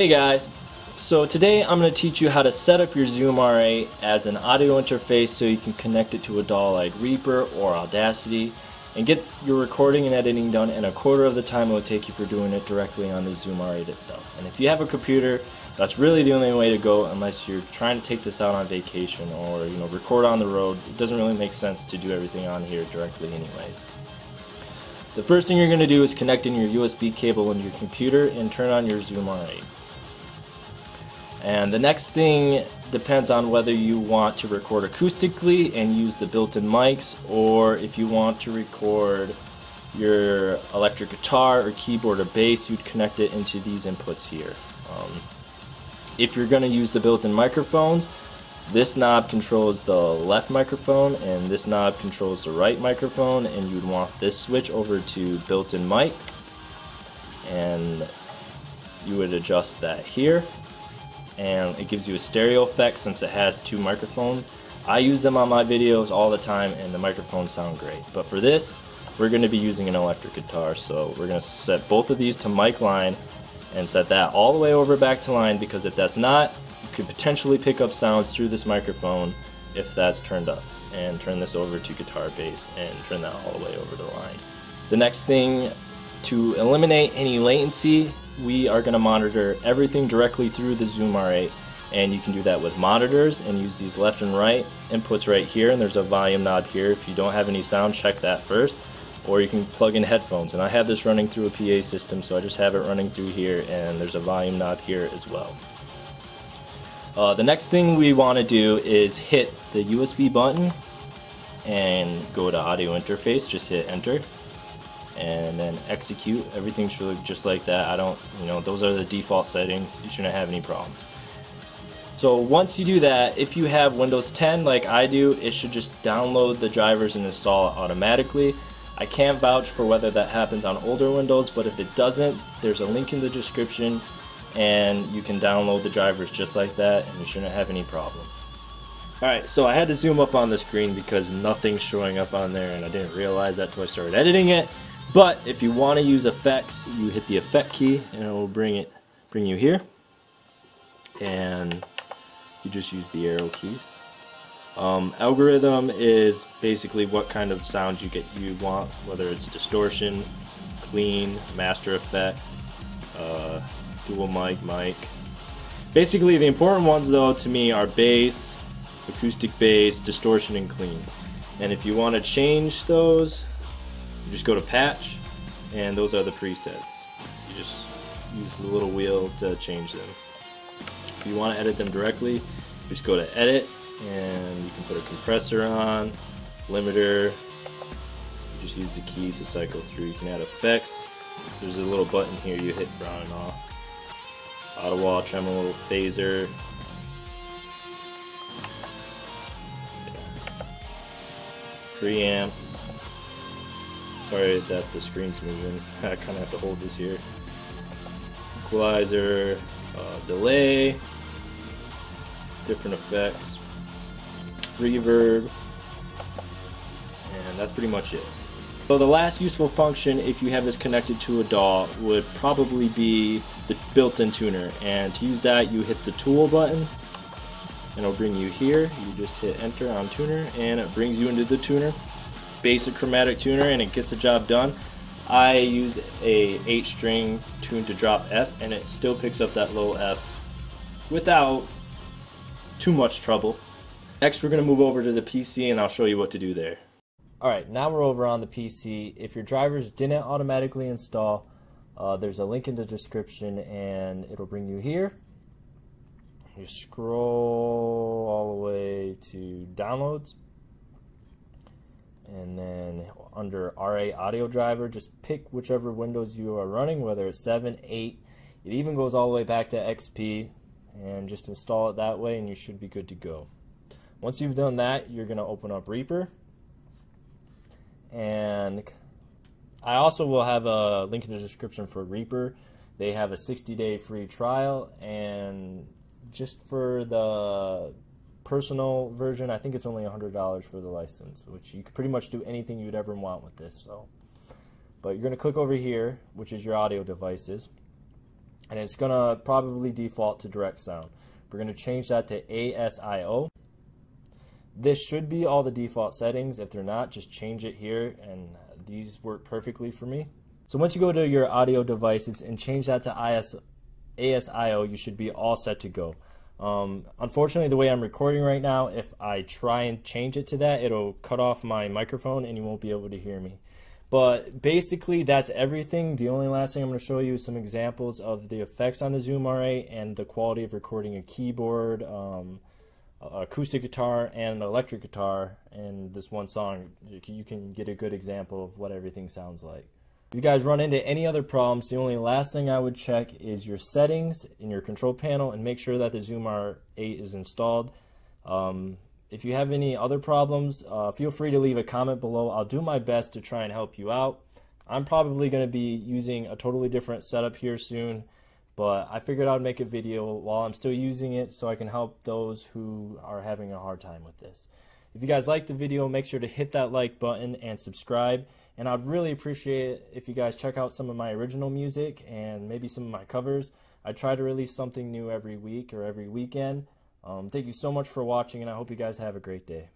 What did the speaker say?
Hey guys, so today I'm going to teach you how to set up your Zoom R8 as an audio interface so you can connect it to a DAW like Reaper or Audacity and get your recording and editing done in a quarter of the time it would take you for doing it directly on the Zoom R8 itself. And if you have a computer, that's really the only way to go unless you're trying to take this out on vacation or you know record on the road. It doesn't really make sense to do everything on here directly anyways. The first thing you're going to do is connect in your USB cable into your computer and turn on your Zoom R8. And the next thing depends on whether you want to record acoustically and use the built-in mics or if you want to record your electric guitar or keyboard or bass you'd connect it into these inputs here. Um, if you're going to use the built-in microphones this knob controls the left microphone and this knob controls the right microphone and you'd want this switch over to built-in mic and you would adjust that here and it gives you a stereo effect since it has two microphones. I use them on my videos all the time and the microphones sound great. But for this, we're going to be using an electric guitar. So we're going to set both of these to mic line and set that all the way over back to line because if that's not, you could potentially pick up sounds through this microphone if that's turned up. And turn this over to guitar bass and turn that all the way over to line. The next thing to eliminate any latency we are going to monitor everything directly through the Zoom R8 and you can do that with monitors and use these left and right inputs right here and there's a volume knob here. If you don't have any sound check that first or you can plug in headphones and I have this running through a PA system so I just have it running through here and there's a volume knob here as well. Uh, the next thing we want to do is hit the USB button and go to audio interface just hit enter and then execute. Everything should look just like that. I don't, you know, those are the default settings. You shouldn't have any problems. So once you do that, if you have Windows 10 like I do, it should just download the drivers and install it automatically. I can't vouch for whether that happens on older Windows, but if it doesn't, there's a link in the description and you can download the drivers just like that and you shouldn't have any problems. Alright, so I had to zoom up on the screen because nothing's showing up on there and I didn't realize that until I started editing it. But if you want to use effects, you hit the effect key and it will bring it bring you here. And you just use the arrow keys. Um, algorithm is basically what kind of sounds you get you want, whether it's distortion, clean, master effect, uh, dual mic, mic. Basically the important ones though to me are bass, acoustic bass, distortion, and clean. And if you want to change those, you just go to patch and those are the presets. You just use the little wheel to change them. If you want to edit them directly, just go to edit and you can put a compressor on, limiter, just use the keys to cycle through. You can add effects. There's a little button here you hit on and off. Auto wah, tremolo, phaser. Preamp. Sorry that the screen's moving. I kind of have to hold this here. Equalizer, uh, delay, different effects, reverb, and that's pretty much it. So the last useful function if you have this connected to a DAW would probably be the built-in tuner and to use that you hit the tool button and it'll bring you here. You just hit enter on tuner and it brings you into the tuner basic chromatic tuner and it gets the job done. I use a 8 string tune to drop F and it still picks up that low F without too much trouble. Next we're going to move over to the PC and I'll show you what to do there. Alright, now we're over on the PC. If your drivers didn't automatically install, uh, there's a link in the description and it'll bring you here. You scroll all the way to downloads, and then under R8 audio driver just pick whichever Windows you are running whether it's 7 8 it even goes all the way back to XP and just install it that way and you should be good to go. Once you've done that you're going to open up Reaper. And I also will have a link in the description for Reaper. They have a 60 day free trial and just for the personal version, I think it's only $100 for the license, which you could pretty much do anything you'd ever want with this. So, But you're going to click over here, which is your audio devices. and it's gonna probably default to direct sound. We're gonna change that to ASIO. This should be all the default settings. If they're not, just change it here and these work perfectly for me. So once you go to your audio devices and change that to IS, ASIO, you should be all set to go. Um, unfortunately, the way I'm recording right now, if I try and change it to that, it'll cut off my microphone and you won't be able to hear me. But basically, that's everything. The only last thing I'm going to show you is some examples of the effects on the Zoom R8 and the quality of recording a keyboard, um, acoustic guitar, and an electric guitar. And this one song, you can get a good example of what everything sounds like. If you guys run into any other problems, the only last thing I would check is your settings in your control panel and make sure that the Zoom R8 is installed. Um, if you have any other problems, uh, feel free to leave a comment below. I'll do my best to try and help you out. I'm probably going to be using a totally different setup here soon, but I figured I'd make a video while I'm still using it so I can help those who are having a hard time with this. If you guys like the video, make sure to hit that like button and subscribe. And I'd really appreciate it if you guys check out some of my original music and maybe some of my covers. I try to release something new every week or every weekend. Um, thank you so much for watching, and I hope you guys have a great day.